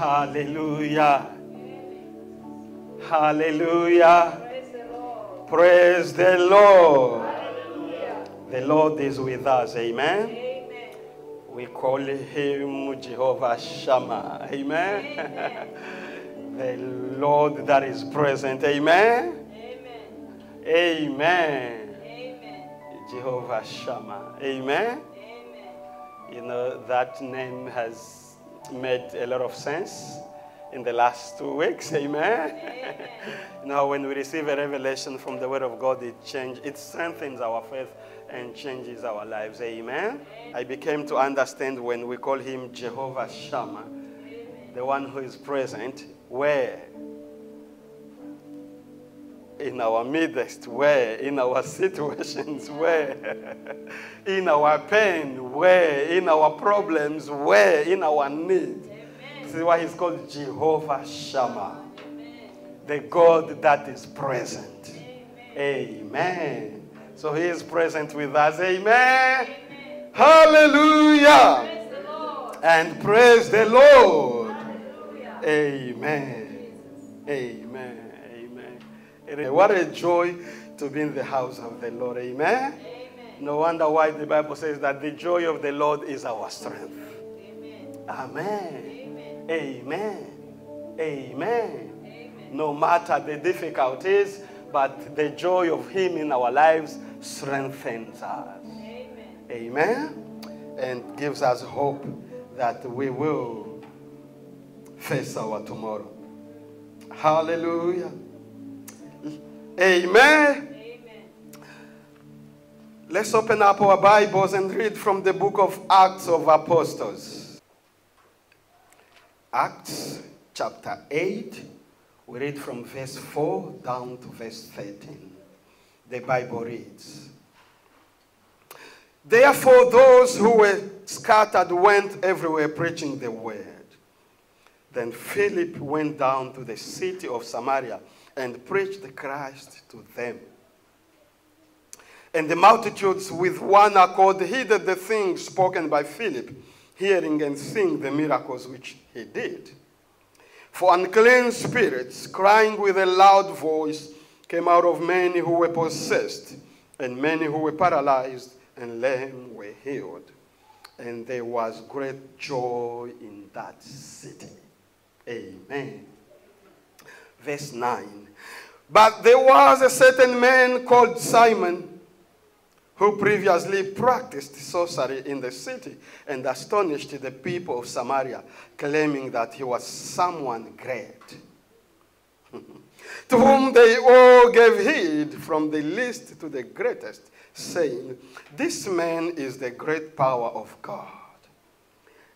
Hallelujah. Hallelujah. Praise the Lord. The Lord is with us. Amen. We call him Jehovah Shammah. Amen. the Lord that is present. Amen. Amen. Amen. Jehovah Shammah. Amen. You know, that name has made a lot of sense in the last two weeks. Amen. know, when we receive a revelation from the Word of God, it changes, it strengthens our faith and changes our lives. Amen. I became to understand when we call him Jehovah Shammah, the one who is present, where? In our midst, where? In our situations, where? In our pain, where? In our problems, where? In our need. This is why he's called Jehovah Shammah, the God that is present. Amen. So he is present with us. Amen. Hallelujah. And praise the Lord. Amen. Amen. Amen. What a joy to be in the house of the Lord. Amen. No wonder why the Bible says that the joy of the Lord is our strength. Amen. Amen. Amen. No matter the difficulties, but the joy of Him in our lives strengthens us. Amen. And gives us hope that we will face our tomorrow. Hallelujah. Amen. Let's open up our Bibles and read from the book of Acts of Apostles. Acts chapter 8. We read from verse 4 down to verse 13. The Bible reads Therefore, those who were scattered went everywhere preaching the word. Then Philip went down to the city of Samaria and preached the Christ to them. And the multitudes with one accord heeded the things spoken by Philip, hearing and seeing the miracles which he did. For unclean spirits, crying with a loud voice, came out of many who were possessed, and many who were paralyzed and lame were healed. And there was great joy in that city. Amen. Verse 9. But there was a certain man called Simon who previously practiced sorcery in the city and astonished the people of Samaria, claiming that he was someone great. to whom they all gave heed, from the least to the greatest, saying, This man is the great power of God.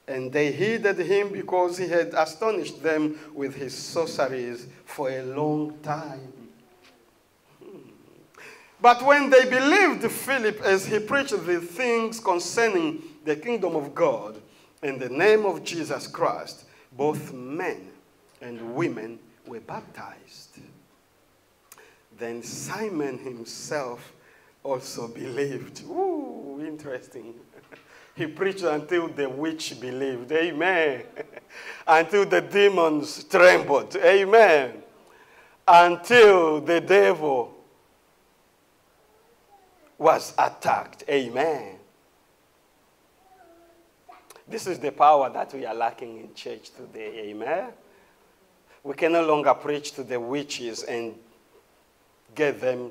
And they heeded him because he had astonished them with his sorceries for a long time. But when they believed Philip as he preached the things concerning the kingdom of God in the name of Jesus Christ, both men and women were baptized. Then Simon himself also believed. Ooh, interesting. He preached until the witch believed. Amen. until the demons trembled. Amen. Until the devil was attacked. Amen. This is the power that we are lacking in church today. Amen. We can no longer preach to the witches and get them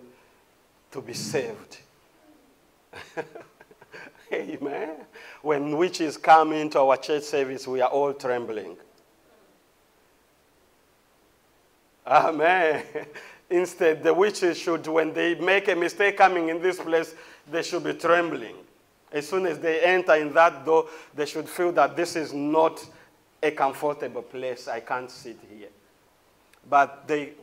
to be saved. Amen. When witches come into our church service, we are all trembling. Amen. Instead, the witches should, when they make a mistake coming in this place, they should be trembling. As soon as they enter in that door, they should feel that this is not a comfortable place. I can't sit here. But they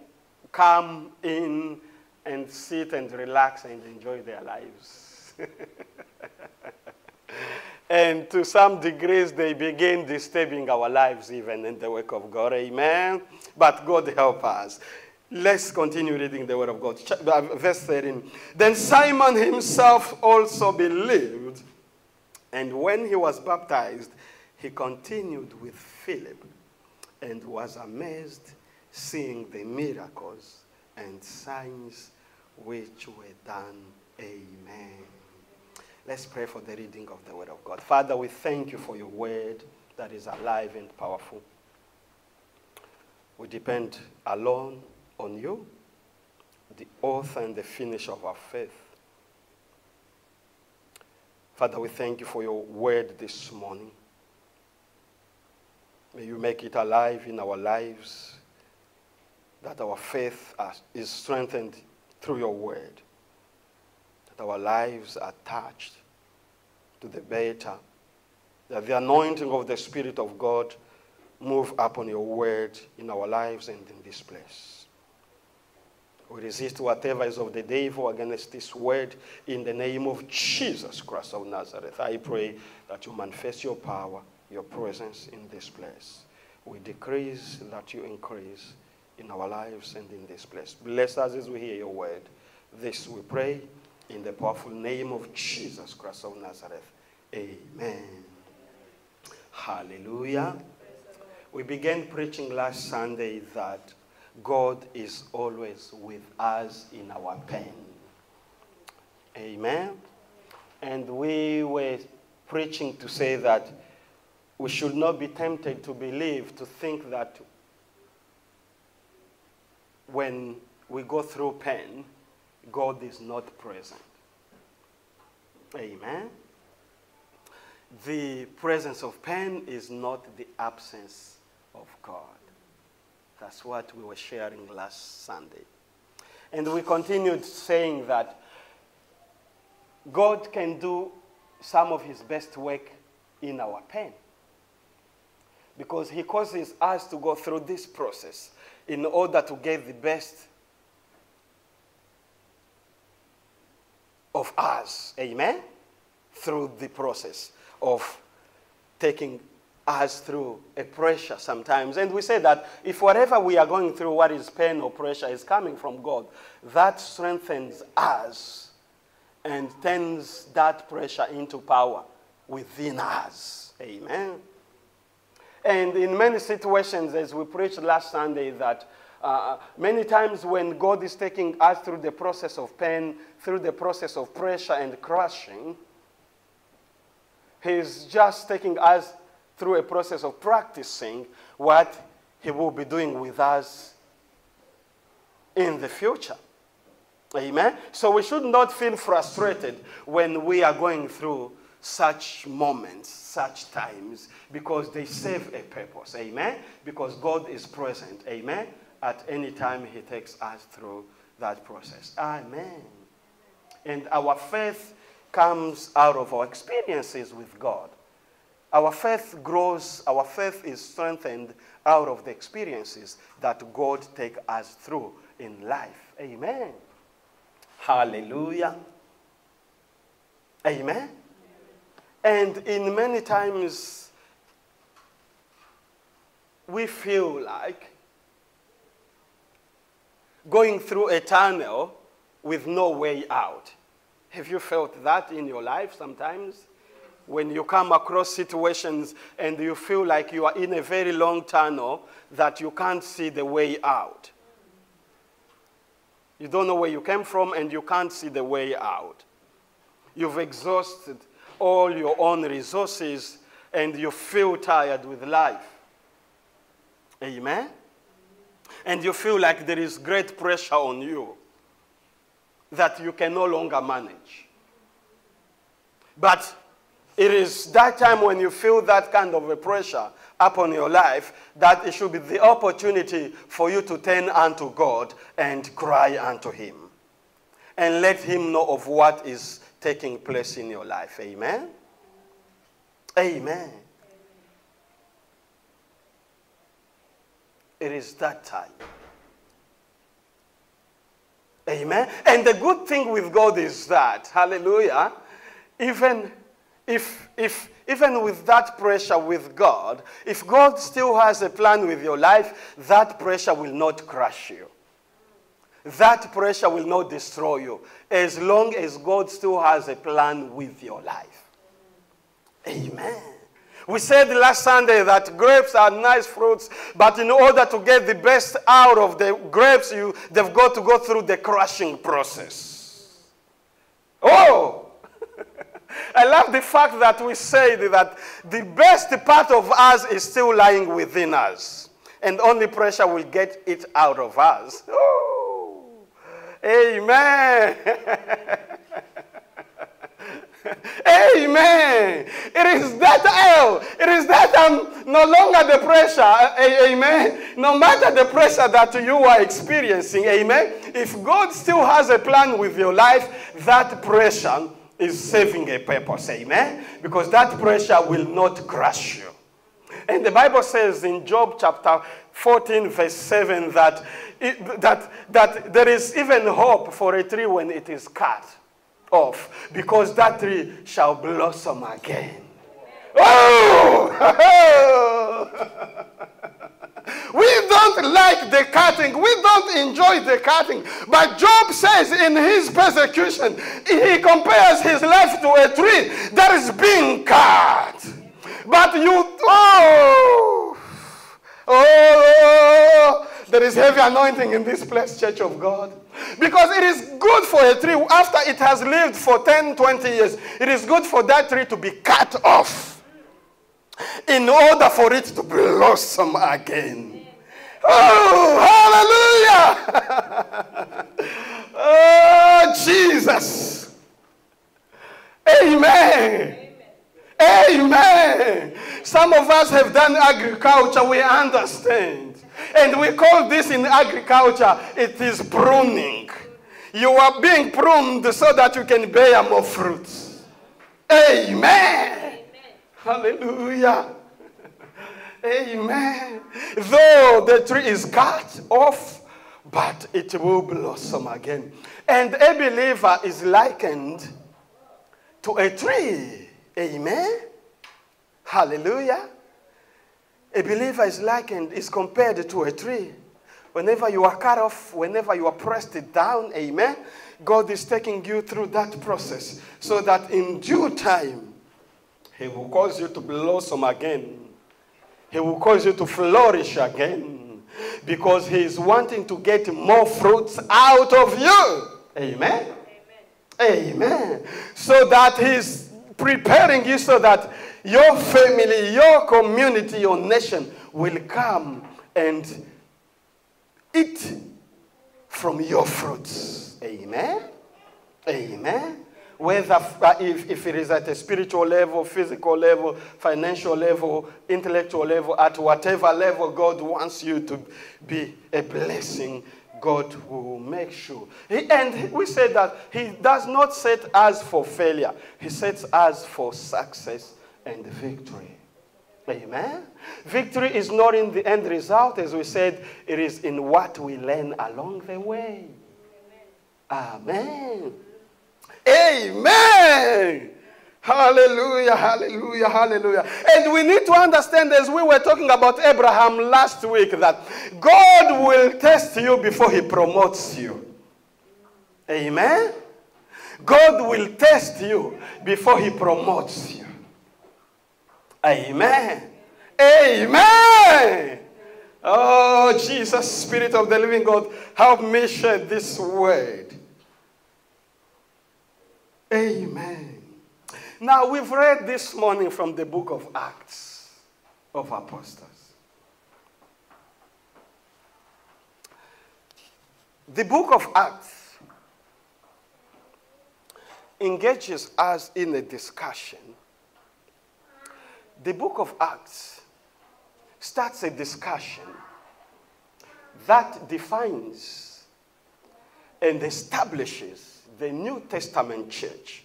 come in and sit and relax and enjoy their lives. and to some degrees, they begin disturbing our lives even in the work of God. Amen. But God help us. Let's continue reading the word of God. Uh, verse 13. Then Simon himself also believed, and when he was baptized, he continued with Philip and was amazed seeing the miracles and signs which were done. Amen. Let's pray for the reading of the Word of God. Father, we thank you for your Word that is alive and powerful. We depend alone on you, the author and the finisher of our faith. Father, we thank you for your word this morning. May you make it alive in our lives, that our faith is strengthened through your word, that our lives are touched to the better, that the anointing of the Spirit of God move upon your word in our lives and in this place. We resist whatever is of the devil against this word in the name of Jesus Christ of Nazareth. I pray that you manifest your power, your presence in this place. We decrease that you increase in our lives and in this place. Bless us as we hear your word. This we pray in the powerful name of Jesus Christ of Nazareth. Amen. Hallelujah. We began preaching last Sunday that God is always with us in our pain. Amen. And we were preaching to say that we should not be tempted to believe, to think that when we go through pain, God is not present. Amen. The presence of pain is not the absence of God. That's what we were sharing last Sunday. And we continued saying that God can do some of his best work in our pain. Because he causes us to go through this process in order to get the best of us. Amen? Through the process of taking us through a pressure sometimes. And we say that if whatever we are going through, what is pain or pressure, is coming from God, that strengthens us and turns that pressure into power within us. Amen. And in many situations, as we preached last Sunday, that uh, many times when God is taking us through the process of pain, through the process of pressure and crushing, He's just taking us through a process of practicing what He will be doing with us in the future. Amen? So we should not feel frustrated when we are going through such moments, such times, because they serve a purpose. Amen? Because God is present. Amen? At any time He takes us through that process. Amen. And our faith comes out of our experiences with God. Our faith grows, our faith is strengthened out of the experiences that God take us through in life. Amen. Hallelujah. Amen. And in many times, we feel like going through a tunnel with no way out. Have you felt that in your life sometimes? When you come across situations and you feel like you are in a very long tunnel that you can't see the way out. You don't know where you came from and you can't see the way out. You've exhausted all your own resources and you feel tired with life. Amen? And you feel like there is great pressure on you that you can no longer manage. But it is that time when you feel that kind of a pressure upon your life that it should be the opportunity for you to turn unto God and cry unto Him. And let Him know of what is taking place in your life. Amen? Amen. It is that time. Amen. And the good thing with God is that, hallelujah, even if, if, even with that pressure with God, if God still has a plan with your life, that pressure will not crush you. That pressure will not destroy you as long as God still has a plan with your life. Amen. We said last Sunday that grapes are nice fruits, but in order to get the best out of the grapes, you, they've got to go through the crushing process. Oh! I love the fact that we said that the best part of us is still lying within us, and only pressure will get it out of us. Oh! Amen! Amen. It is that L. It is that I'm no longer the pressure. Amen. No matter the pressure that you are experiencing. Amen. If God still has a plan with your life, that pressure is serving a purpose. Amen. Because that pressure will not crush you. And the Bible says in Job chapter 14, verse 7, that, it, that, that there is even hope for a tree when it is cut off, because that tree shall blossom again. Oh! we don't like the cutting. We don't enjoy the cutting. But Job says in his persecution, he compares his life to a tree that is being cut. But you, oh, oh, there is heavy anointing in this place, Church of God. Because it is good for a tree, after it has lived for 10, 20 years, it is good for that tree to be cut off in order for it to blossom again. Oh, hallelujah! oh, Jesus! Amen. Amen. Some of us have done agriculture, we understand. And we call this in agriculture, it is pruning. You are being pruned so that you can bear more fruits. Amen. Amen. Hallelujah. Amen. Though the tree is cut off, but it will blossom again. And a believer is likened to a tree. Amen. Hallelujah. A believer is likened, is compared to a tree. Whenever you are cut off, whenever you are pressed down, amen, God is taking you through that process so that in due time, He will cause you to blossom again. He will cause you to flourish again because He is wanting to get more fruits out of you. Amen. Amen. Amen. So that He's preparing you so that your family, your community, your nation will come and eat from your fruits. Amen. Amen. Whether uh, if, if it is at a spiritual level, physical level, financial level, intellectual level, at whatever level God wants you to be a blessing, God will make sure. He, and we said that He does not set us for failure, He sets us for success and victory. Amen. Victory is not in the end result, as we said, it is in what we learn along the way. Amen. Amen. Hallelujah, hallelujah, hallelujah. And we need to understand, as we were talking about Abraham last week, that God will test you before he promotes you. Amen. God will test you before he promotes you. Amen. Amen. Oh, Jesus, Spirit of the living God, help me share this word. Amen. Now, we've read this morning from the book of Acts of Apostles. The book of Acts engages us in a discussion the book of Acts starts a discussion that defines and establishes the New Testament church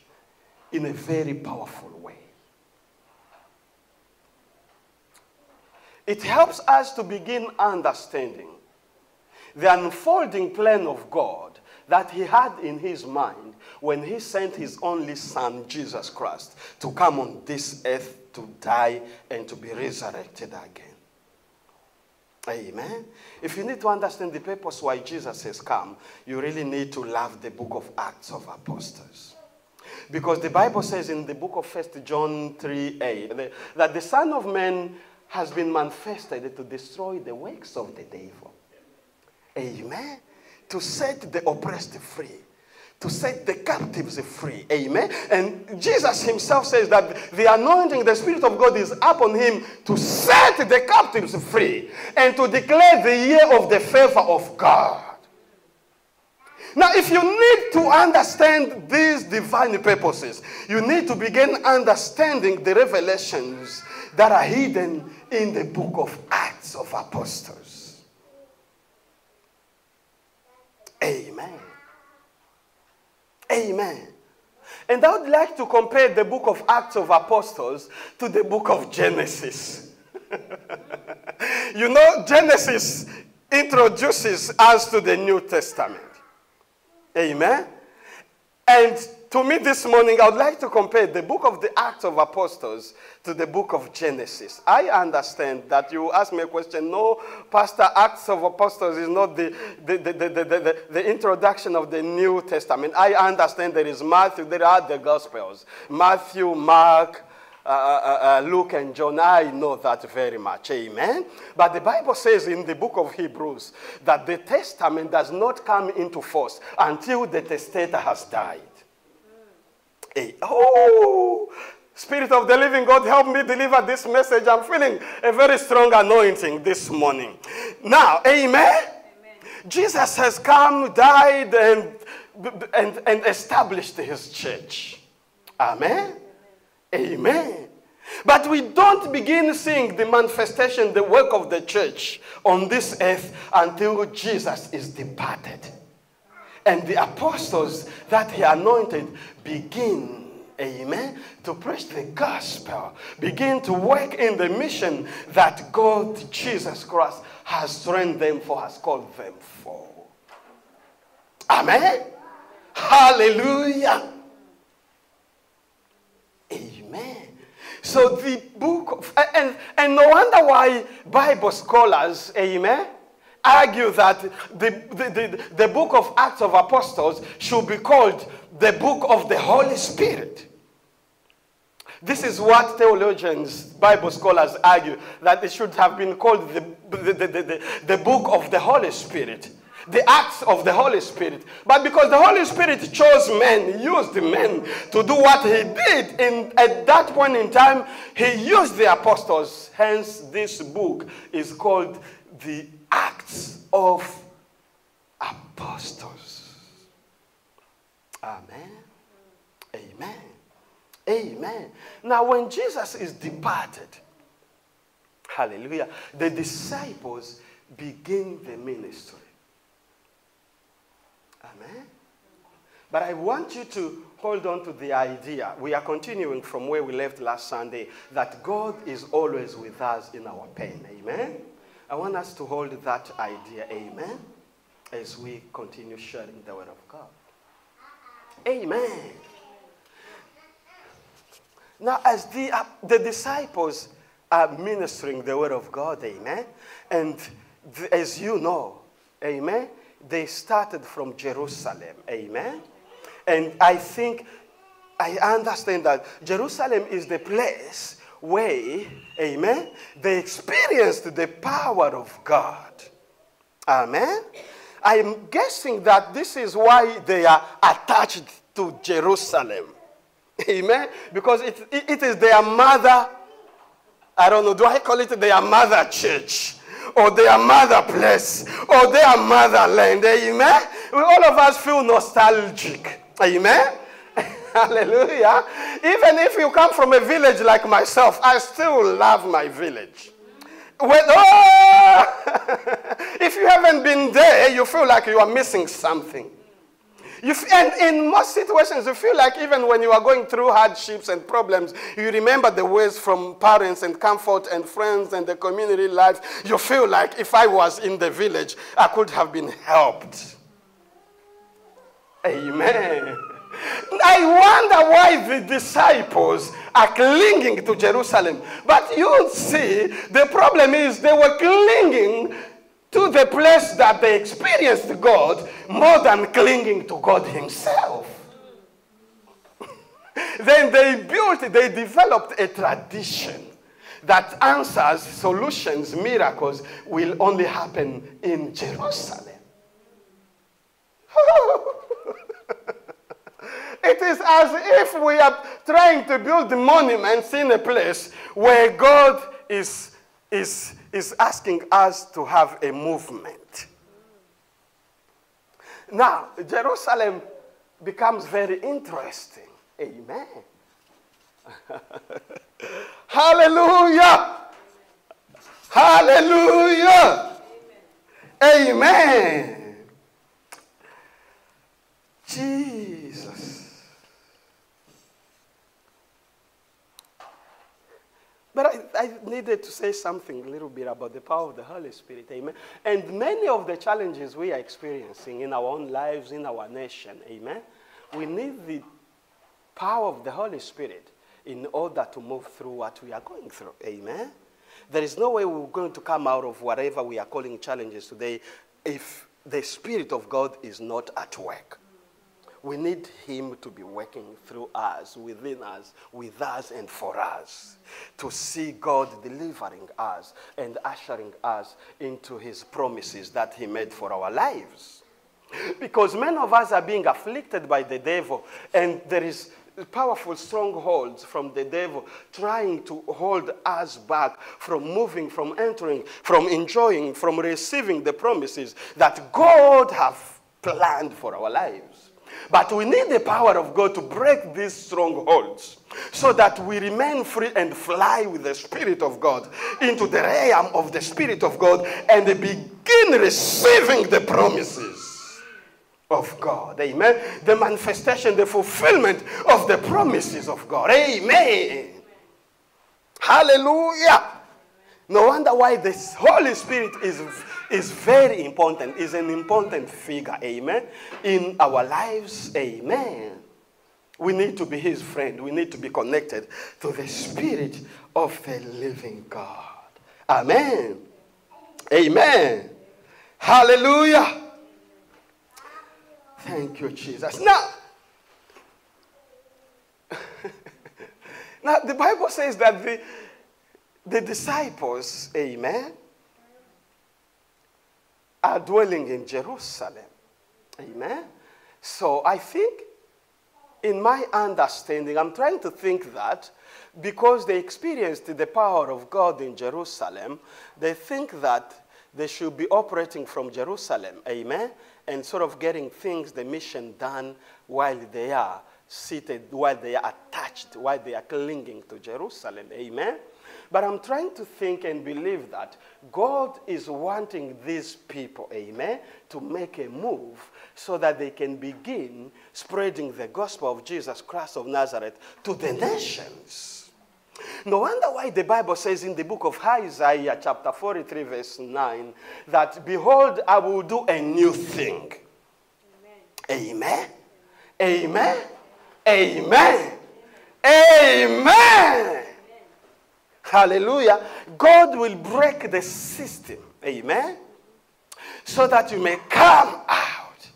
in a very powerful way. It helps us to begin understanding the unfolding plan of God that He had in His mind when He sent His only Son, Jesus Christ, to come on this earth to die and to be resurrected again. Amen. If you need to understand the purpose why Jesus has come, you really need to love the book of Acts of Apostles. Because the Bible says in the book of 1 John 3 8 that the Son of Man has been manifested to destroy the works of the devil. Amen. To set the oppressed free to set the captives free. Amen. And Jesus himself says that the anointing, the Spirit of God is upon him to set the captives free and to declare the year of the favor of God. Now, if you need to understand these divine purposes, you need to begin understanding the revelations that are hidden in the book of Acts of Apostles. Amen. Amen. And I would like to compare the book of Acts of Apostles to the book of Genesis. you know, Genesis introduces us to the New Testament. Amen. And to me this morning, I would like to compare the book of the Acts of Apostles to the book of Genesis. I understand that you ask me a question. No, Pastor, Acts of Apostles is not the, the, the, the, the, the, introduction of the New Testament. I understand there is Matthew, there are the Gospels Matthew, Mark, uh, uh, uh, Luke and John, I know that very much. Amen. But the Bible says in the book of Hebrews that the testament does not come into force until the testator has died. Hey, oh, Spirit of the living God, help me deliver this message. I'm feeling a very strong anointing this morning. Now, amen. amen. Jesus has come, died, and, and, and established his church. Amen. Amen. amen. But we don't begin seeing the manifestation, the work of the church on this earth until Jesus is departed and the apostles that he anointed begin, amen, to preach the gospel, begin to work in the mission that God, Jesus Christ, has trained them for, has called them for. Amen. Hallelujah. Amen. So the book of, and, and no wonder why Bible scholars, amen, argue that the, the, the, the book of Acts of Apostles should be called the book of the Holy Spirit. This is what theologians, Bible scholars argue, that it should have been called the, the, the, the, the book of the Holy Spirit the acts of the Holy Spirit. But because the Holy Spirit chose men, used men to do what he did, in, at that point in time, he used the apostles. Hence, this book is called the Acts of Apostles. Amen. Amen. Amen. Now, when Jesus is departed, hallelujah, the disciples begin the ministry. Amen. But I want you to hold on to the idea. We are continuing from where we left last Sunday that God is always with us in our pain. Amen. I want us to hold that idea, amen, as we continue sharing the Word of God. Amen. Now, as the, uh, the disciples are ministering the Word of God, amen, and as you know, amen, they started from Jerusalem, amen. And I think, I understand that Jerusalem is the place way, amen, they experienced the power of God. Amen. I'm guessing that this is why they are attached to Jerusalem. Amen. Because it, it, is their mother, I don't know, do I call it their mother church? Or their mother place? Or their motherland? Amen. All of us feel nostalgic. Amen. Hallelujah. Even if you come from a village like myself, I still love my village. When, oh, if you haven't been there, you feel like you are missing something. You, and in most situations, you feel like even when you are going through hardships and problems, you remember the ways from parents and comfort and friends and the community life. You feel like if I was in the village, I could have been helped. Amen. I wonder why the disciples are clinging to Jerusalem. But you see, the problem is they were clinging to the place that they experienced God more than clinging to God Himself. Then they built, they developed a tradition that answers, solutions, miracles will only happen in Jerusalem. it is as if we are trying to build monuments in a place where God is, is, is asking us to have a movement. Now, Jerusalem becomes very interesting. Amen. Hallelujah. Hallelujah. Amen. Jesus. But I, I, needed to say something a little bit about the power of the Holy Spirit. Amen. And many of the challenges we are experiencing in our own lives, in our nation. Amen. We need the power of the Holy Spirit in order to move through what we are going through. Amen. There is no way we're going to come out of whatever we are calling challenges today if the Spirit of God is not at work. We need Him to be working through us, within us, with us, and for us, to see God delivering us and ushering us into His promises that He made for our lives. Because many of us are being afflicted by the devil, and there is powerful strongholds from the devil trying to hold us back from moving, from entering, from enjoying, from receiving the promises that God have planned for our lives. But we need the power of God to break these strongholds so that we remain free and fly with the Spirit of God into the realm of the Spirit of God and begin receiving the promises of God. Amen. The manifestation, the fulfillment of the promises of God. Amen. Hallelujah. No wonder why the Holy Spirit is, is very important, is an important figure, amen, in our lives, amen. We need to be his friend. We need to be connected to the Spirit of the living God. Amen. Amen. Hallelujah. Thank you, Jesus. Now, now the Bible says that the, the disciples, amen, are dwelling in Jerusalem. Amen. So I think, in my understanding, I'm trying to think that because they experienced the power of God in Jerusalem, they think that they should be operating from Jerusalem. Amen. And sort of getting things, the mission done while they are seated, while they are attached, while they are clinging to Jerusalem. Amen. But I'm trying to think and believe that God is wanting these people, amen, to make a move so that they can begin spreading the gospel of Jesus Christ of Nazareth to the nations. No wonder why the Bible says in the book of Isaiah, chapter 43, verse 9, that behold, I will do a new thing. Amen. Amen. Amen. Amen. Hallelujah. God will break the system. Amen. So that you may come out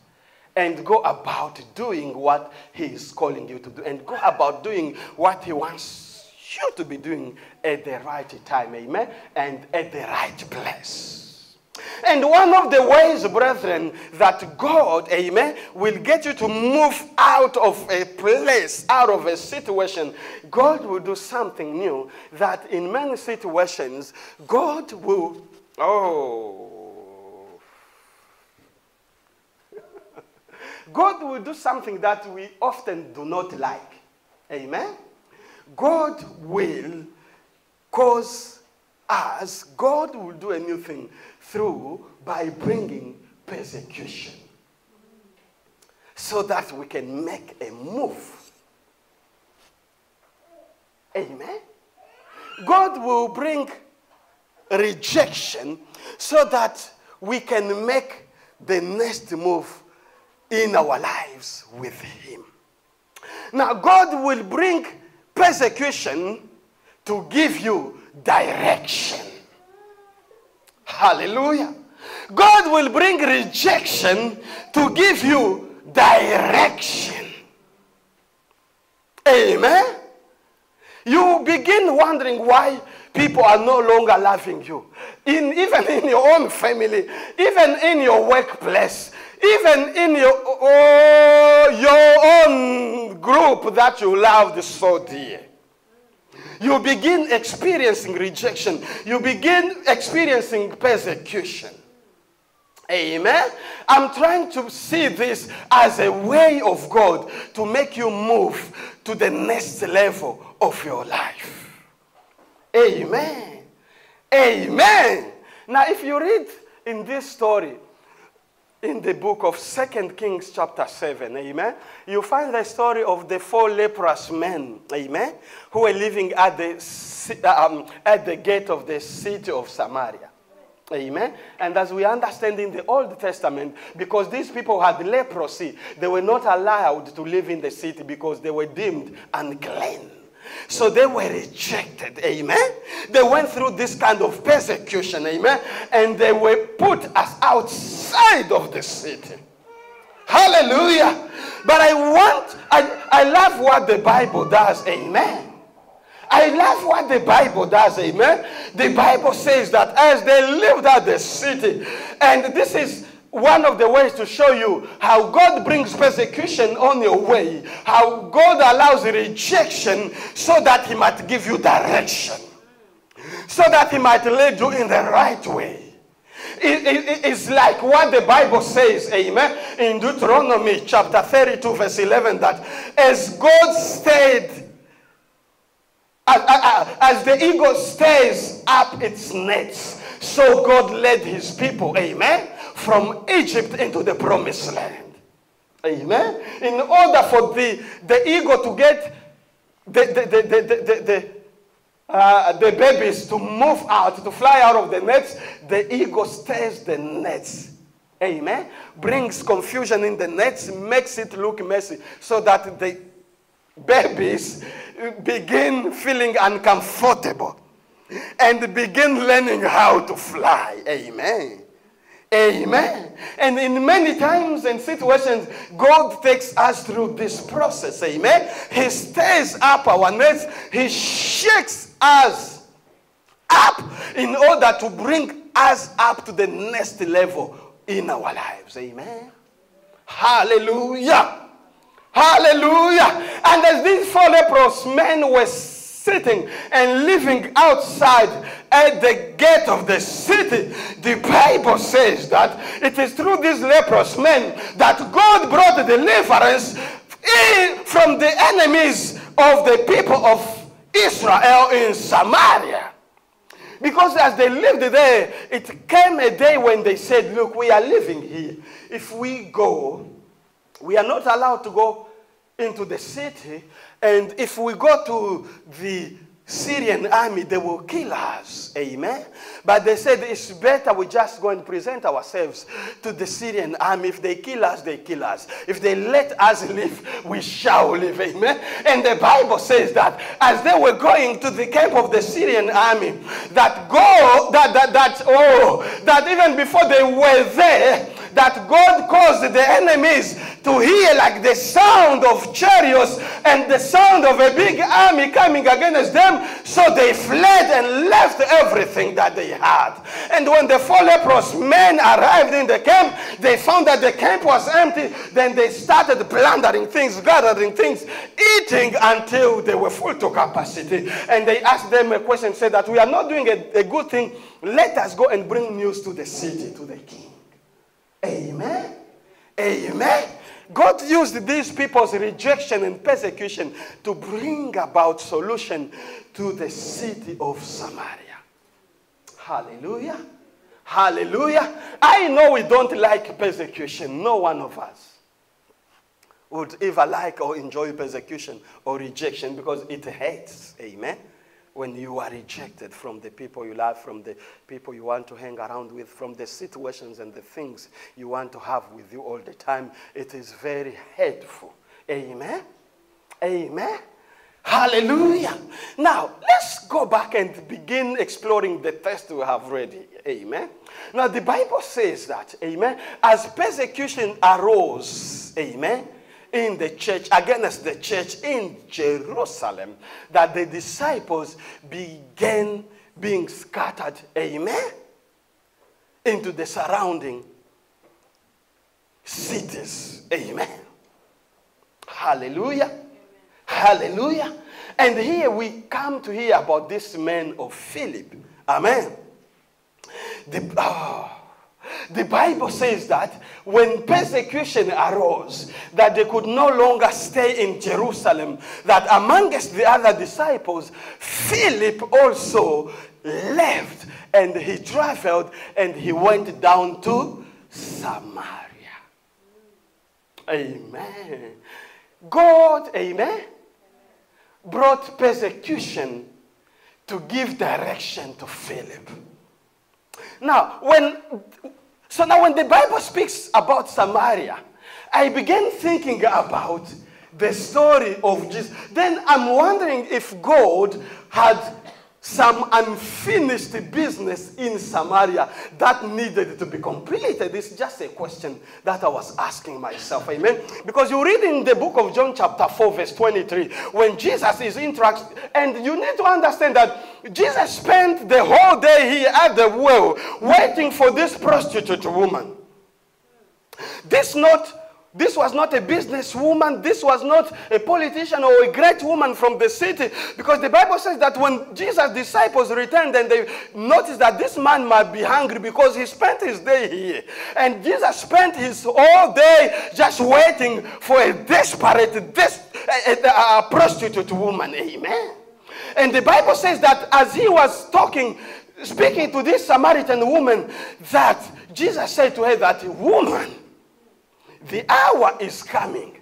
and go about doing what He is calling you to do and go about doing what He wants you to be doing at the right time. Amen. And at the right place. And one of the ways, brethren, that God, amen, will get you to move out of a place, out of a situation, God will do something new that in many situations, God will, oh, God will do something that we often do not like. Amen? God will cause us, God will do a new thing through by bringing persecution so that we can make a move. Amen. God will bring rejection so that we can make the next move in our lives with Him. Now, God will bring persecution to give you direction. Hallelujah. God will bring rejection to give you direction. Amen. You begin wondering why people are no longer loving you. In, even in your own family, even in your workplace, even in your, oh, your own group that you loved so dear. You begin experiencing rejection. You begin experiencing persecution. Amen. I'm trying to see this as a way of God to make you move to the next level of your life. Amen. Amen. Now, if you read in this story, in the book of Second Kings, chapter 7, amen, you find the story of the four leprous men, amen, who were living at the, um, at the gate of the city of Samaria. Amen. And as we understand in the Old Testament, because these people had leprosy, they were not allowed to live in the city because they were deemed unclean. So they were rejected. Amen. They went through this kind of persecution. Amen. And they were put as outside of the city. Hallelujah. But I want, I, I love what the Bible does. Amen. I love what the Bible does, amen. The Bible says that as they lived at the city, and this is one of the ways to show you how God brings persecution on your way, how God allows rejection so that He might give you direction, so that He might lead you in the right way. It, it, it's like what the Bible says, amen, in Deuteronomy chapter 32, verse 11, that as God stayed as, the eagle stays up its nets, so God led his people, amen, from Egypt into the promised land. Amen. In order for the, the eagle to get the, the, the, the, the, the, uh, the babies to move out, to fly out of the nets, the ego stirs the nets. Amen. Brings confusion in the nets, makes it look messy so that the babies begin feeling uncomfortable and begin learning how to fly. Amen. Amen. And in many times and situations, God takes us through this process. Amen. He stirs up our nets, He shakes us up in order to bring us up to the next level in our lives. Amen. Hallelujah. Hallelujah. And as these four leprous men were sitting and living outside at the gate of the city, the Bible says that it is through these leprous men that God brought deliverance in, from the enemies of the people of Israel in Samaria. Because as they lived there, it came a day when they said, Look, we are living here. If we go, we are not allowed to go into the city, and if we go to the Syrian army, they will kill us. Amen. But they said it's better we just go and present ourselves to the Syrian army. If they kill us, they kill us. If they let us live, we shall live. Amen. And the Bible says that as they were going to the camp of the Syrian army, that go, that, that, that, oh, that even before they were there, that God caused the enemies to hear like the sound of chariots and the sound of a big army coming against them. So they fled and left everything that they had. And when the four leprous men arrived in the camp, they found that the camp was empty. Then they started plundering things, gathering things, eating until they were full to capacity. And they asked them a question, said that we are not doing a, a good thing. Let us go and bring news to the city, to the king. Amen. Amen. God used these people's rejection and persecution to bring about solution to the city of Samaria. Hallelujah. Hallelujah. I know we don't like persecution. No one of us would ever like or enjoy persecution or rejection because it hurts. Amen when you are rejected from the people you love, from the people you want to hang around with, from the situations and the things you want to have with you all the time, it is very hurtful. Amen? Amen? Hallelujah. Now, let's go back and begin exploring the text we have read. Amen. Now, the Bible says that, amen, as persecution arose, amen, in the church, against the church in Jerusalem, that the disciples began being scattered, amen, into the surrounding cities, amen. Hallelujah. Hallelujah. And here we come to hear about this man of Philip. Amen. The, oh, the Bible says that when persecution arose, that they could no longer stay in Jerusalem, that amongst the other disciples, Philip also left and he traveled and he went down to Samaria. Amen. God, amen, brought persecution to give direction to Philip. Now, when so now when the Bible speaks about Samaria, I began thinking about the story of Jesus. Then I'm wondering if God had some unfinished business in Samaria that needed to be completed. It's just a question that I was asking myself. Amen. Because you read in the book of John, chapter 4, verse 23, when Jesus is interacting, and you need to understand that Jesus spent the whole day here at the well waiting for this prostitute woman. This not this was not a businesswoman. This was not a politician or a great woman from the city. Because the Bible says that when Jesus' disciples returned and they noticed that this man might be hungry because he spent his day here. And Jesus spent his whole day just waiting for a desperate, des- a, a, a prostitute woman. Amen. And the Bible says that as he was talking, speaking to this Samaritan woman, that Jesus said to her that, woman, the hour is coming,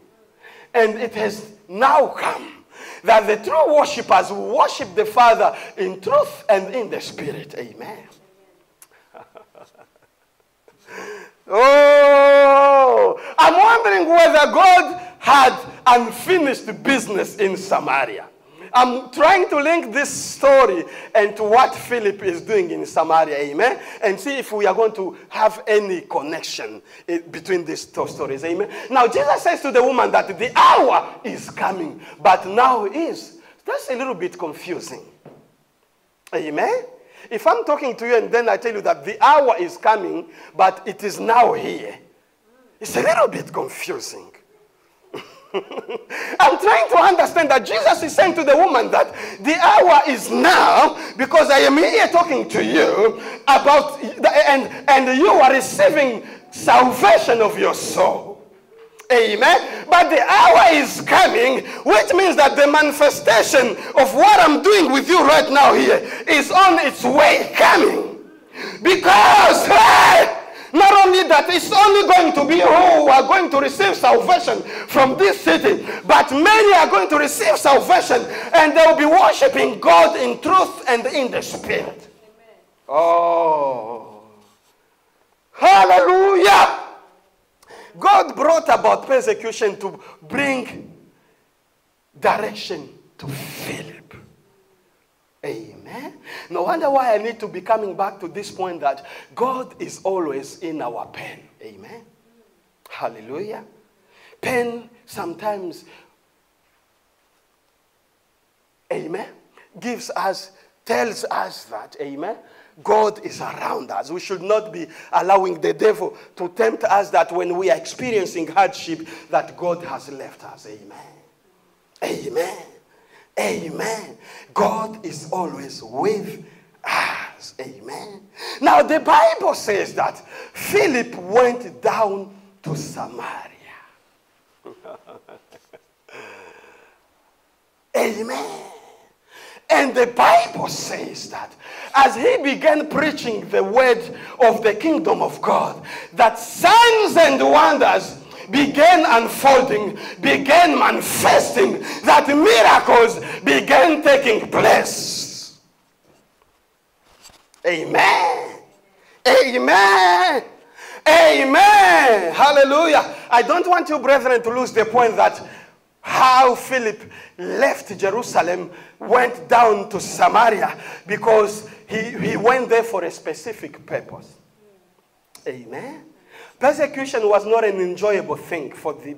and it has now come, that the true worshippers worship the Father in truth and in the Spirit. Amen. oh, I'm wondering whether God had unfinished business in Samaria. I'm trying to link this story and to what Philip is doing in Samaria, amen, and see if we are going to have any connection eh, between these two stories, amen. Now, Jesus says to the woman that the hour is coming, but now is. That's a little bit confusing, amen. If I'm talking to you and then I tell you that the hour is coming, but it is now here, it's a little bit confusing. I'm trying to understand that Jesus is saying to the woman that the hour is now because I am here talking to you about and and you are receiving salvation of your soul. Amen. But the hour is coming, which means that the manifestation of what I'm doing with you right now here is on its way coming. Because hey, not only that, it's only going to be who are going to receive salvation from this city, but many are going to receive salvation and they will be worshiping God in truth and in the Spirit. Oh, hallelujah! God brought about persecution to bring direction to Philip. Amen. No wonder why I need to be coming back to this point that God is always in our pain. Amen. Hallelujah. Pain sometimes, amen, gives us, tells us that, amen, God is around us. We should not be allowing the devil to tempt us that when we are experiencing hardship, that God has left us. Amen. Amen. Amen. God is always with us. Amen. Now, the Bible says that Philip went down to Samaria. Amen. And the Bible says that as he began preaching the word of the kingdom of God, that signs and wonders began unfolding, began manifesting, that miracles began taking place. Amen. Amen. Amen. Hallelujah. I don't want you, brethren, to lose the point that how Philip left Jerusalem, went down to Samaria because he, he went there for a specific purpose. Amen. Persecution was not an enjoyable thing for the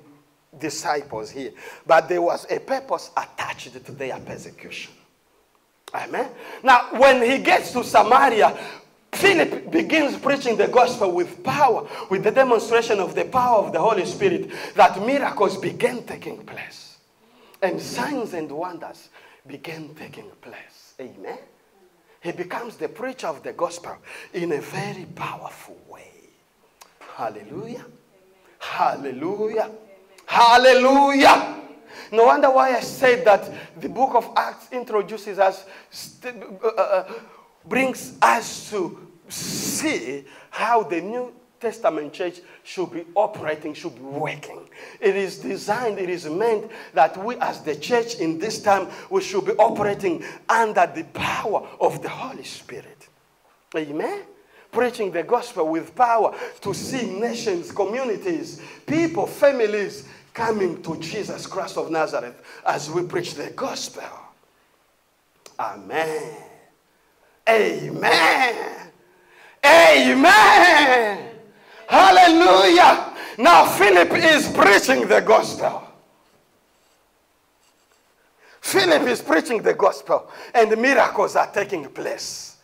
disciples here, but there was a purpose attached to their persecution. Amen. Now, when he gets to Samaria, Philip begins preaching the gospel with power, with the demonstration of the power of the Holy Spirit, that miracles began taking place. And signs and wonders began taking place. Amen. He becomes the preacher of the gospel in a very powerful way. Hallelujah. Hallelujah. Hallelujah. No wonder why I said that the book of Acts introduces us, uh, uh, brings us to see how the New Testament church should be operating, should be working. It is designed, it is meant that we as the church in this time, we should be operating under the power of the Holy Spirit. Amen? Preaching the gospel with power to see nations, communities, people, families coming to Jesus Christ of Nazareth as we preach the gospel. Amen. Amen. Amen. Hallelujah. Now Philip is preaching the gospel. Philip is preaching the gospel and miracles are taking place.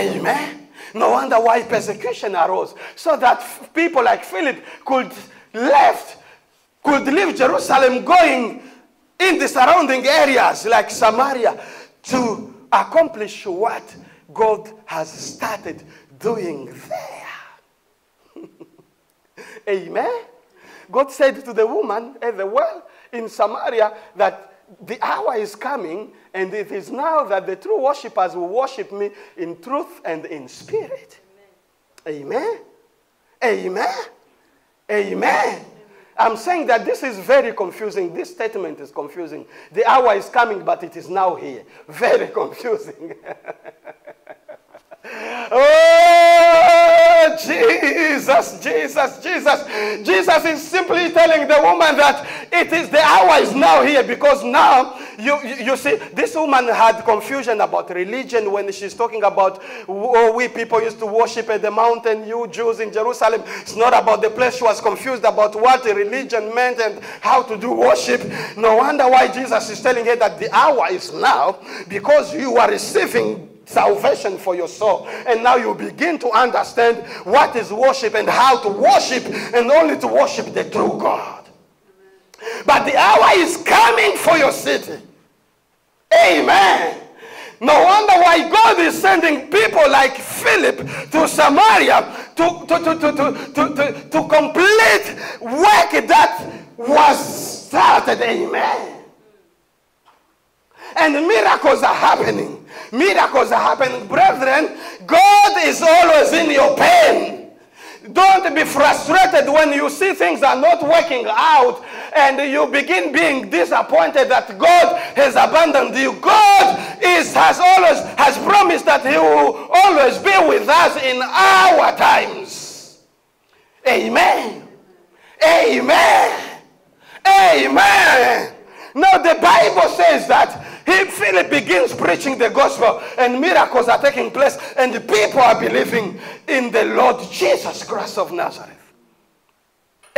Amen. No wonder why persecution arose. So that people like Philip could left, could leave Jerusalem going in the surrounding areas like Samaria to accomplish what God has started doing there? Amen. God said to the woman at the well in Samaria that the hour is coming, and it is now that the true worshippers will worship me in truth and in spirit. Amen. Amen. Amen. I'm saying that this is very confusing. This statement is confusing. The hour is coming, but it is now here. Very confusing. Oh, Jesus, Jesus, Jesus. Jesus is simply telling the woman that it is the hour is now here because now you, you, you see, this woman had confusion about religion when she's talking about oh, we people used to worship at the mountain, you Jews in Jerusalem. It's not about the place. She was confused about what religion meant and how to do worship. No wonder why Jesus is telling her that the hour is now because you are receiving salvation for your soul. And now you begin to understand what is worship and how to worship and only to worship the true God. But the hour is coming for your city. Amen. No wonder why God is sending people like Philip to Samaria to, to, to, to, to, to, to, complete work that was started. Amen. And miracles are happening. Miracles are happening. Brethren, God is always in your pain. Don't be frustrated when you see things are not working out and you begin being disappointed that God has abandoned you. God is, has always has promised that He will always be with us in our times. Amen. Amen. Amen. Now the Bible says that he, Philip begins preaching the gospel, and miracles are taking place, and the people are believing in the Lord Jesus Christ of Nazareth.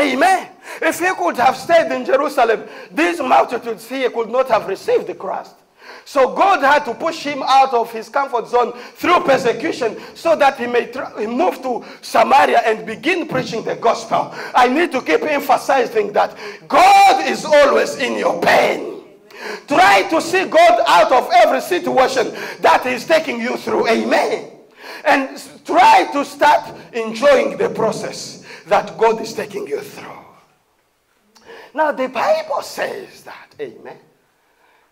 Amen. If he could have stayed in Jerusalem, these multitudes here could not have received the Christ. So God had to push him out of his comfort zone through persecution so that he may move to Samaria and begin preaching the gospel. I need to keep emphasizing that God is always in your pain. Try to see God out of every situation that is taking you through. Amen. And try to start enjoying the process that God is taking you through. Now, the Bible says that. Amen.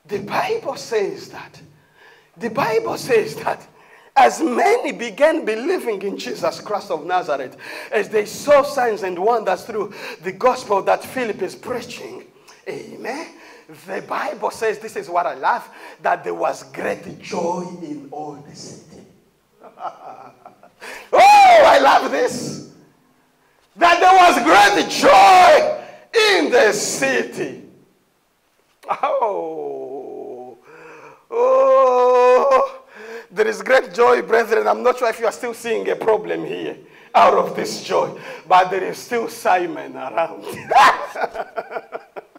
The Bible says that. The Bible says that as many began believing in Jesus Christ of Nazareth, as they saw signs and wonders through the gospel that Philip is preaching, amen. The Bible says, this is what I love, that there was great joy in all the city. oh, I love this. That there was great joy in the city. Oh, oh, there is great joy, brethren. I'm not sure if you are still seeing a problem here. out of this joy. But there is still Simon around.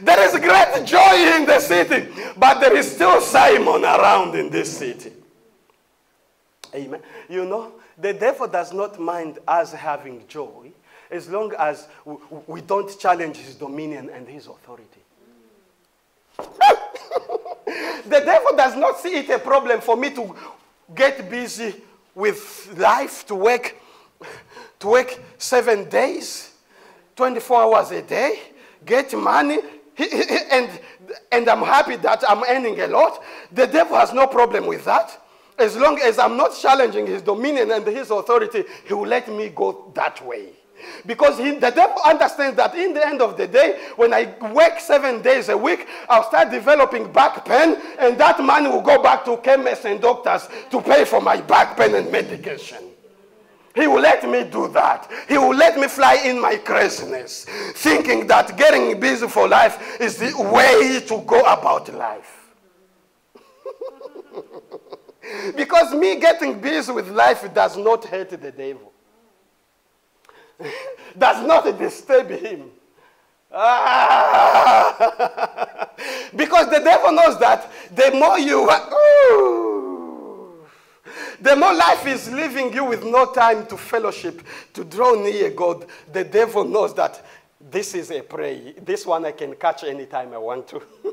there is great joy in the city, but there is still Simon around in this city. Amen. You know, the devil does not mind us having joy as long as we don't challenge his dominion and his authority. the devil does not see it a problem for me to get busy with life, to work, to work seven days, 24 hours a day, get money, and, and I'm happy that I'm earning a lot. The devil has no problem with that. As long as I'm not challenging his dominion and his authority, he will let me go that way. Because he, the devil understands that in the end of the day, when I work seven days a week, I'll start developing back pain, and that money will go back to chemists and doctors to pay for my back pain and medication. He will let me do that. He will let me fly in my craziness, thinking that getting busy for life is the way to go about life. because me getting busy with life does not hurt the devil, does not disturb him. Ah! because the devil knows that the more you ooh, the more life is leaving you with no time to fellowship, to draw near God, the devil knows that this is a prey. This one I can catch anytime I want to.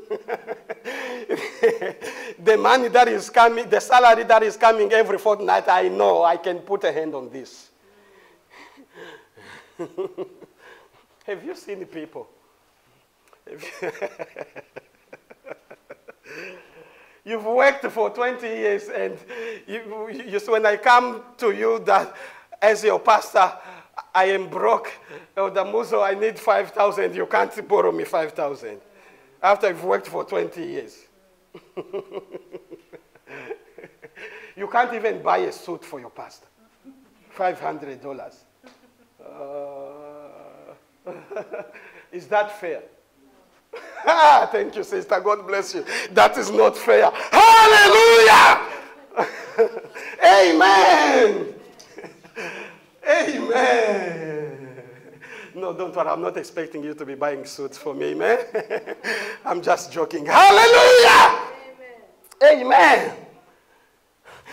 the money that is coming, the salary that is coming every fortnight, I know I can put a hand on this. Have you seen people? You've worked for 20 years, and you, you, when I come to you that as your pastor, I am broke. Elder I need 5,000. You can't borrow me 5,000. After I've worked for 20 years. you can't even buy a suit for your pastor. $500. Uh, is that fair? Ah, thank you, sister. God bless you. That is not fair. Hallelujah! Amen. Amen. No, don't worry. I'm not expecting you to be buying suits for me. Amen. I'm just joking. Hallelujah. Amen. Amen.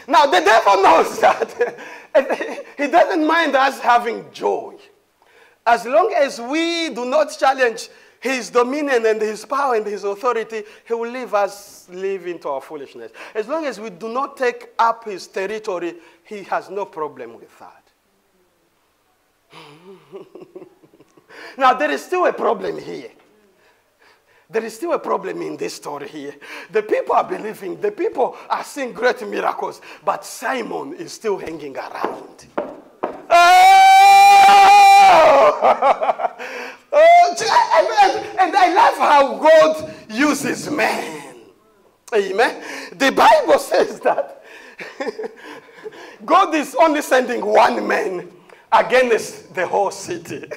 Now, the devil knows that. he doesn't mind us having joy. As long as we do not challenge his dominion and his power and his authority, he will leave us live into our foolishness. As long as we do not take up his territory, he has no problem with that. now, there is still a problem here. There is still a problem in this story here. The people are believing, the people are seeing great miracles, but Simon is still hanging around. Oh! and, and I love how God uses men. Amen. The Bible says that God is only sending one man against the whole city.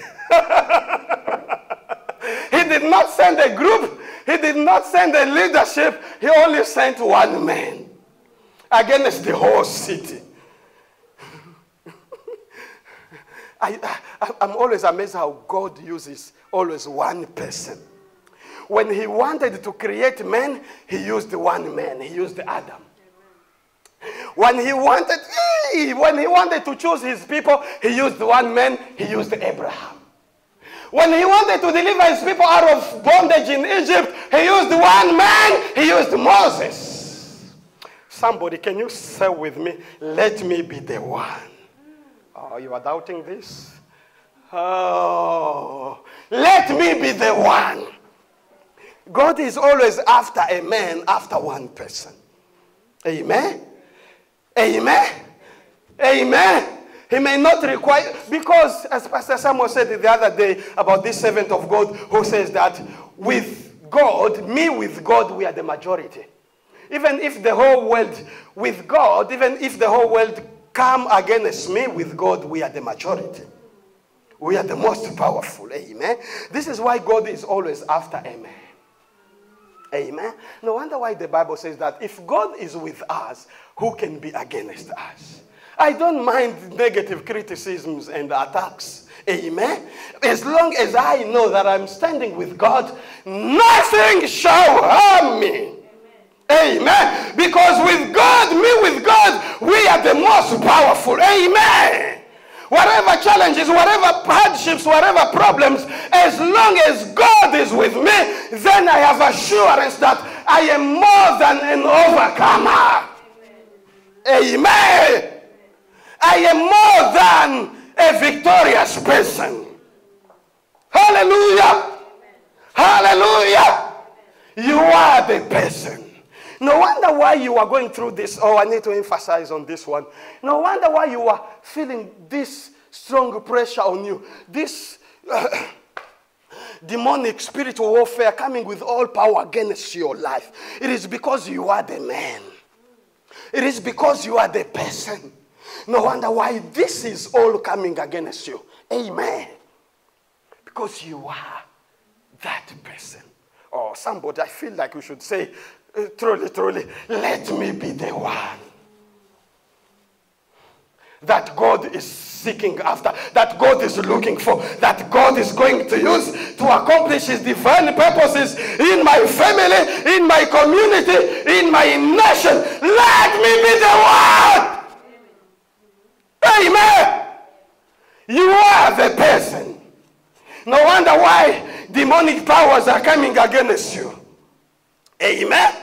he did not send a group, he did not send a leadership, he only sent one man against the whole city. I, I, I'm always amazed how God uses always one person. When he wanted to create man, he used one man, he used Adam. When he wanted, when he wanted to choose his people, he used one man, he used Abraham. When he wanted to deliver his people out of bondage in Egypt, he used one man, he used Moses. Somebody, can you say with me, let me be the one? Oh, you are doubting this? Oh, let me be the one. God is always after a man, after one person. Amen. Amen. Amen. He may not require, because as Pastor Samuel said the other day about this servant of God who says that with God, me with God, we are the majority. Even if the whole world, with God, even if the whole world come against me, with God, we are the majority. We are the most powerful. Amen. This is why God is always after a man. Amen. No wonder why the Bible says that if God is with us, who can be against us? I don't mind negative criticisms and attacks. Amen. As long as I know that I'm standing with God, nothing shall harm me. Amen. Because with God, me with God, we are the most powerful. Amen. Whatever challenges, whatever hardships, whatever problems, as long as God is with me, then I have assurance that I am more than an overcomer. Amen. I am more than a victorious person. Hallelujah. Hallelujah. You are the person. No wonder why you are going through this. Oh, I need to emphasize on this one. No wonder why you are feeling this strong pressure on you. This uh, demonic spiritual warfare coming with all power against your life. It is because you are the man. It is because you are the person. No wonder why this is all coming against you. Amen. Because you are that person. Or somebody, I feel like we should say, Uh, truly, truly, let me be the one that God is seeking after, that God is looking for, that God is going to use to accomplish His divine purposes in my family, in my community, in my nation. Let me be the one. Amen. You are the person. No wonder why demonic powers are coming against you. Amen.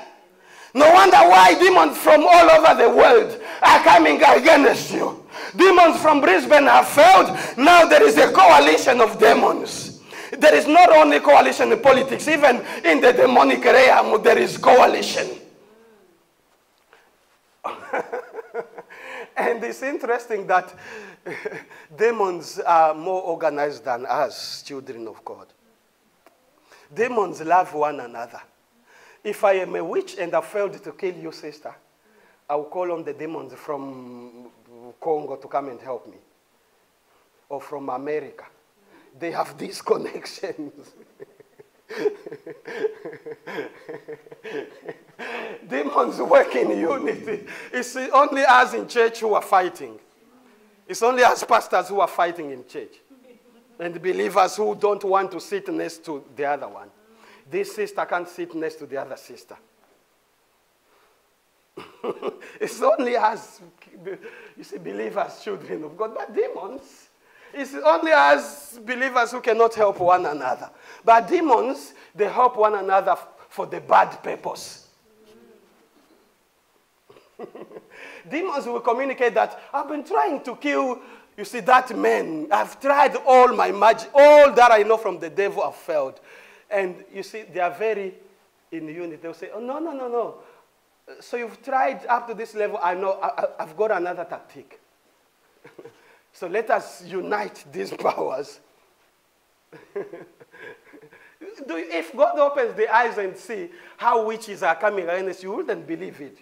No wonder why demons from all over the world are coming against you. Demons from Brisbane have failed. Now there is a coalition of demons. There is not only coalition in politics, even in the demonic realm, there is coalition. and it's interesting that demons are more organized than us, children of God. Demons love one another. If I am a witch and I failed to kill your sister, I will call on the demons from Congo to come and help me, or from America. They have these connections. Demons work in unity. It's only us in church who are fighting. It's only us pastors who are fighting in church. And believers who don't want to sit next to the other one. This sister can't sit next to the other sister. it's only us, you see, believers, children of God, but demons. It's only us believers who cannot help one another. But demons, they help one another for the bad purpose. demons will communicate that I've been trying to kill, you see, that man. I've tried all my magic, all that I know from the devil have failed. And you see, they are very in unity. They'll say, oh, no, no, no, no. So you've tried up to this level. I know I, have got another tactic. so let us unite these powers. if God opens the eyes and see how witches are coming against you, you wouldn't believe it.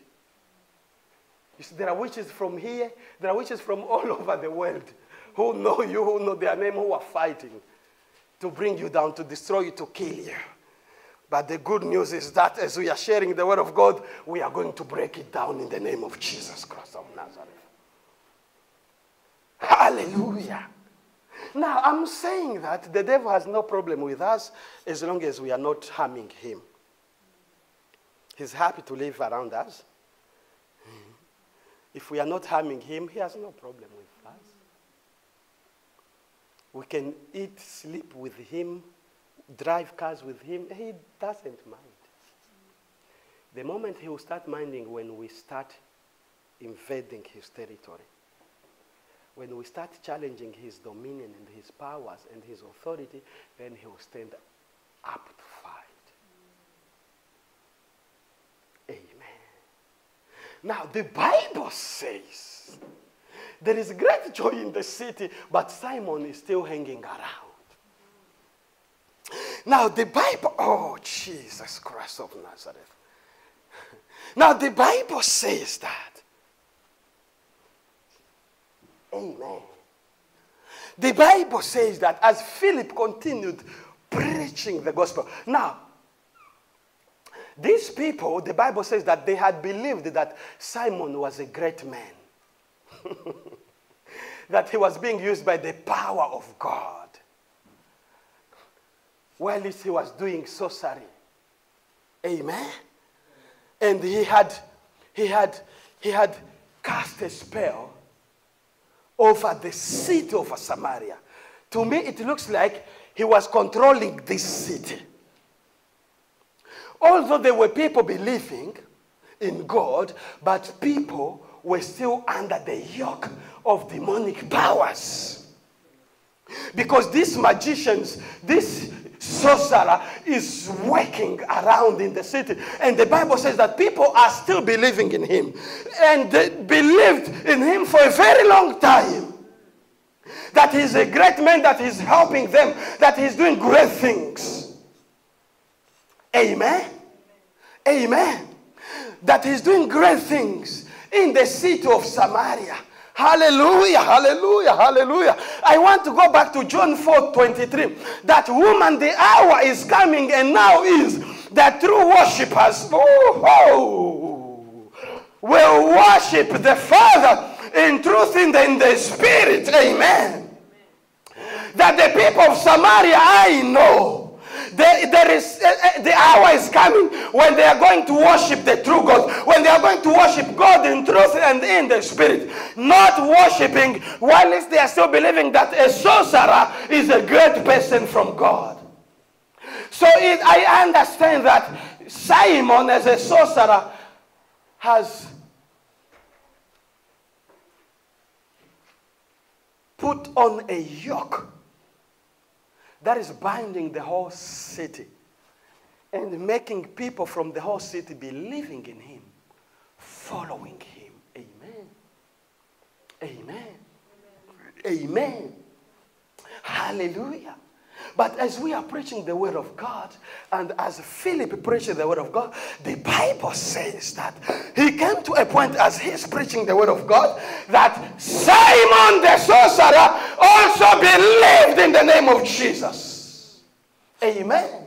You see, there are witches from here, there are witches from all over the world who know you, who know their name, who are fighting to bring you down, to destroy you, to kill you. But the good news is that as we are sharing the word of God, we are going to break it down in the name of Jesus Christ of Nazareth. Hallelujah. Now, I'm saying that the devil has no problem with us as long as we are not harming him. He's happy to live around us. If we are not harming him, he has no problem with us. We can eat, sleep with him, drive cars with him, he doesn't mind. The moment he will start minding when we start invading his territory, when we start challenging his dominion and his powers and his authority, then he will stand up to fight. Amen. Now, the Bible says there is great joy in the city, but Simon is still hanging around. Now, the Bible, oh, Jesus Christ of Nazareth. Now, the Bible says that. Amen. The Bible says that as Philip continued preaching the gospel. Now, these people, the Bible says that they had believed that Simon was a great man. that he was being used by the power of God while he was doing sorcery. Amen. And he had, he had, he had cast a spell over the city of Samaria. To me, it looks like he was controlling this city. Although there were people believing in God, but people were still under the yoke of demonic powers. Because these magicians, this sorcerer is working around in the city. And the Bible says that people are still believing in him. And they believed in him for a very long time. That he's a great man, that he's helping them, that he's doing great things. Amen. Amen. That he's doing great things in the city of Samaria. Hallelujah, hallelujah, hallelujah. I want to go back to John 4 23. That woman, the hour is coming and now is that true worshippers oh, oh, will worship the Father in truth and in the Spirit. Amen. That the people of Samaria, I know there, there is, uh, the hour is coming when they are going to worship the true God, when they are going to worship God in truth and in the spirit, not worshiping while they are still believing that a sorcerer is a great person from God. So it, I understand that Simon, as a sorcerer, has put on a yoke that is binding the whole city and making people from the whole city believing in him, following him. Amen. Amen. Amen. Hallelujah. But as we are preaching the word of God, and as Philip preached the word of God, the Bible says that he came to a point as he's preaching the word of God that Simon the sorcerer the name of Jesus. Amen.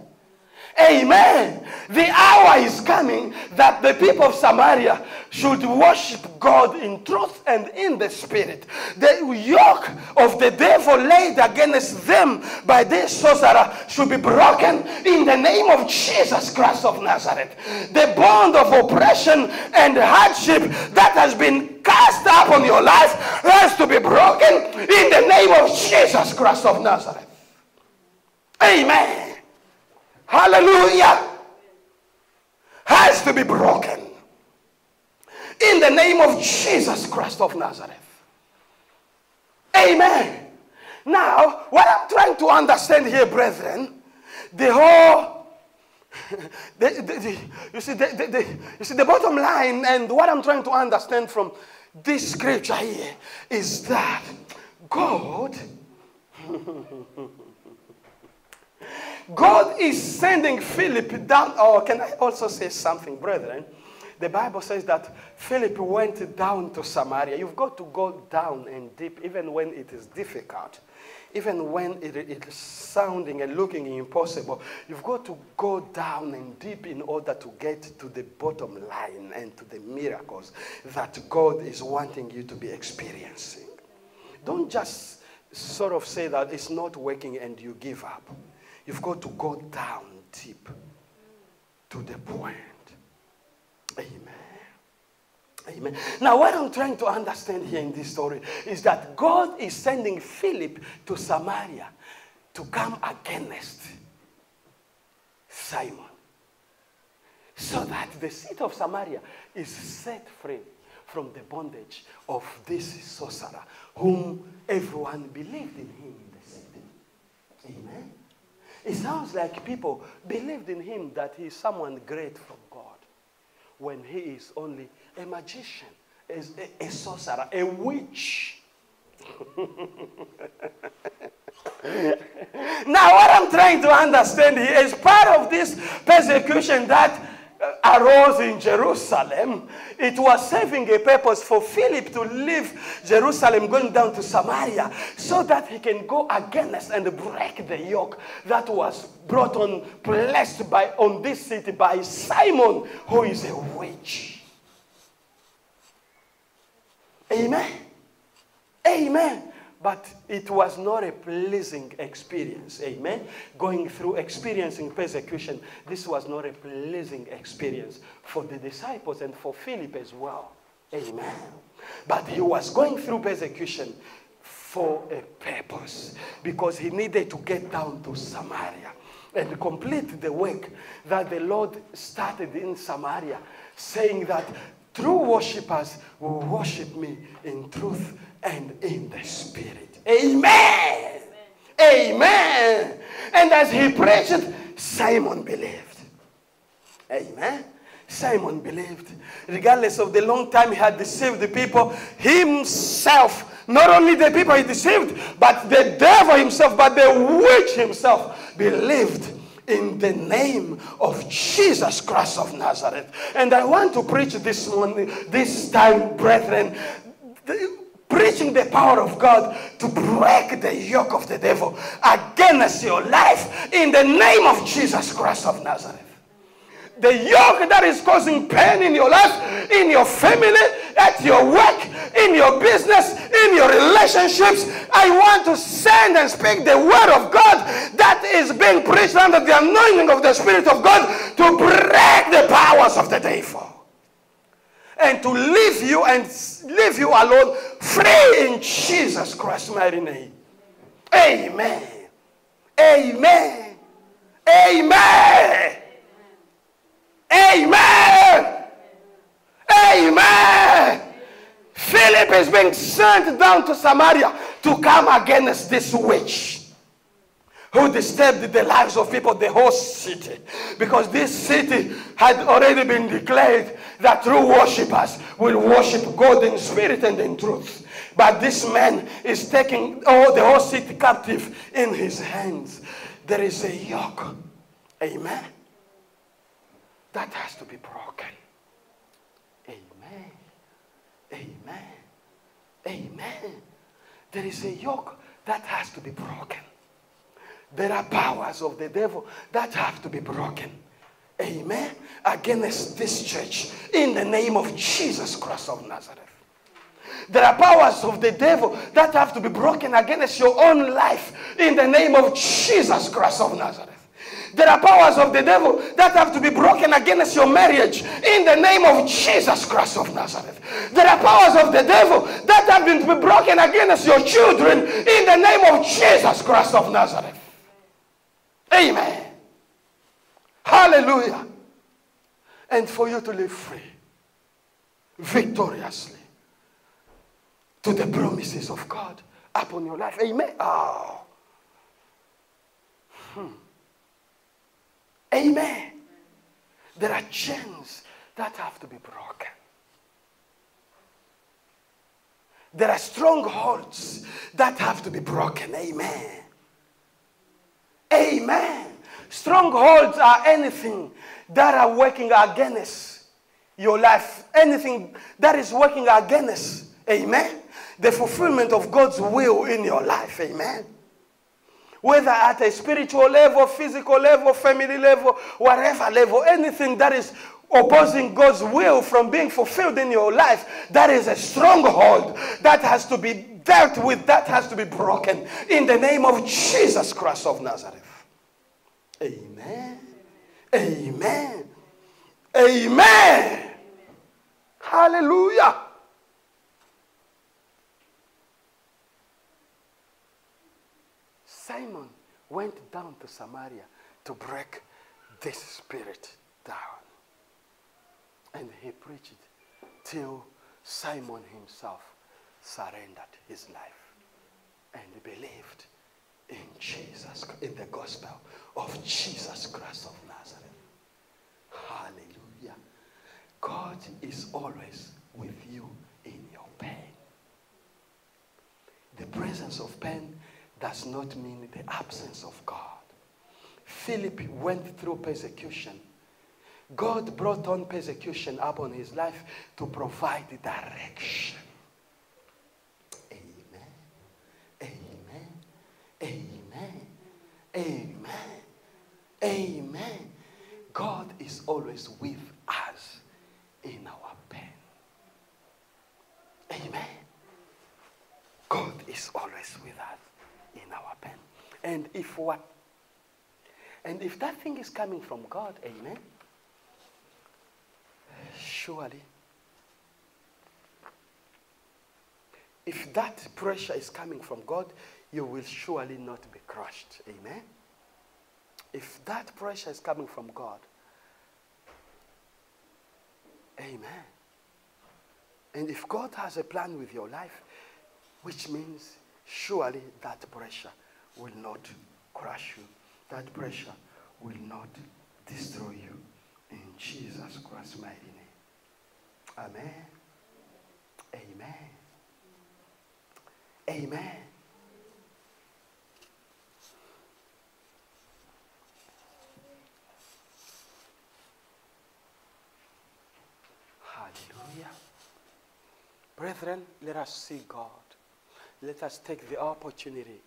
Amen. The hour is coming that the people of Samaria should worship God in truth and in the spirit. The yoke of the devil laid against them by this sorcerer should be broken in the name of Jesus Christ of Nazareth. The bond of oppression and hardship that has been cast upon your life has to be broken in the name of Jesus Christ of Nazareth. Amen. Hallelujah. Has to be broken. In the name of Jesus Christ of Nazareth. Amen. Now, what I'm trying to understand here, brethren, the whole the, the, the, you, see, you see, the bottom line, and what I'm trying to understand from this scripture here is that God God is sending Philip down, or can I also say something, brethren? The Bible says that Philip went down to Samaria. You've got to go down and deep, even when it is difficult, even when it is sounding and looking impossible. You've got to go down and deep in order to get to the bottom line and to the miracles that God is wanting you to be experiencing. Don't just sort of say that it's not working and you give up. You've got to go down deep to the point. Amen. Amen. Now, what I'm trying to understand here in this story is that God is sending Philip to Samaria to come against Simon so that the city of Samaria is set free from the bondage of this sorcerer whom everyone believed in him in the city. Amen. It sounds like people believed in him that he is someone great from God when he is only a magician, a, a sorcerer, a witch. now, what I'm trying to understand here is part of this persecution that Uh, arose in Jerusalem, it was serving a purpose for Philip to leave Jerusalem going down to Samaria so that he can go against and break the yoke that was brought on, placed by, on this city by Simon, who is a witch. Amen. Amen. But it was not a pleasing experience. Amen. Going through experiencing persecution, this was not a pleasing experience for the disciples and for Philip as well. Amen. But he was going through persecution for a purpose because he needed to get down to Samaria and complete the work that the Lord started in Samaria, saying that true worshippers will worship me in truth and in the spirit. Amen. Amen. Amen. And as he preached, Simon believed. Amen. Simon believed. Regardless of the long time he had deceived the people, himself, not only the people he deceived, but the devil himself, but the witch himself believed in the name of Jesus Christ of Nazareth. And I want to preach this morning, this time, brethren, the, preaching the power of God to break the yoke of the devil against your life in the name of Jesus Christ of Nazareth the yoke that is causing pain in your life, in your family, at your work, in your business, in your relationships. I want to send and speak the word of God that is being preached under the anointing of the Spirit of God to break the powers of the devil. And to leave you and leave you alone free in Jesus Christ's mighty name. Amen. Amen. Amen. Amen. Amen. Philip is being sent down to Samaria to come against this witch who disturbed the lives of people, the whole city. Because this city had already been declared that true worshippers will worship God in spirit and in truth. But this man is taking all the whole city captive in his hands. There is a yoke. Amen that has to be broken. Amen. Amen. Amen. There is a yoke that has to be broken. There are powers of the devil that have to be broken. Amen. Against this church in the name of Jesus Christ of Nazareth. There are powers of the devil that have to be broken against your own life in the name of Jesus Christ of Nazareth. There are powers of the devil that have to be broken against your marriage in the name of Jesus Christ of Nazareth. There are powers of the devil that have been to be broken against your children in the name of Jesus Christ of Nazareth. Amen. Hallelujah. And for you to live free, victoriously, to the promises of God upon your life. Amen. Oh. Hmm. Amen. There are chains that have to be broken. There are strongholds that have to be broken. Amen. Amen. Strongholds are anything that are working against your life, anything that is working against, amen, the fulfillment of God's will in your life. Amen whether at a spiritual level, physical level, family level, whatever level, anything that is opposing God's will from being fulfilled in your life, that is a stronghold that has to be dealt with, that has to be broken in the name of Jesus Christ of Nazareth. Amen. Amen. Amen. Hallelujah. Simon went down to Samaria to break this spirit down. And he preached till Simon himself surrendered his life and believed in Jesus, in the gospel of Jesus Christ of Nazareth. Hallelujah. God is always with you in your pain. The presence of pain does not mean the absence of God. Philip went through persecution. God brought on persecution upon his life to provide direction. Amen. Amen. Amen. God is always with us in our pain. Amen. God is always with us in our pain. And if what and if that thing is coming from God, amen, surely if that pressure is coming from God, you will surely not be crushed. Amen. If that pressure is coming from God, amen. And if God has a plan with your life, which means surely that pressure will not crush you, that pressure will not destroy you. In Jesus Christ's mighty name. Amen. Amen. Amen. Hallelujah. Brethren, let us see God. Let us take the opportunity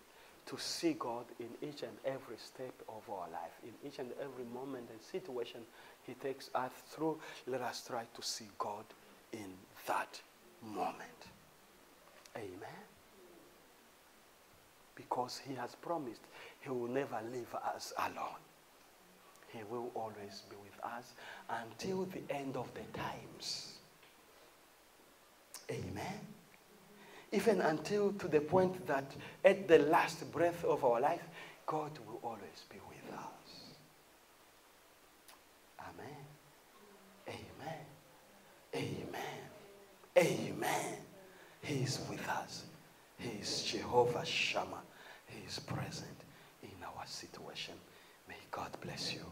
to see God in each and every step of our life, in each and every moment and situation He takes us through. Let us try to see God in that moment. Amen. Because He has promised He will never leave us alone. He will always be with us until the end of the times. Amen. Even until to the point that at the last breath of our life, God will always be with us. Amen. Amen. Amen. Amen. He is with us. He is Jehovah Shammah. He is present in our situation. May God bless you.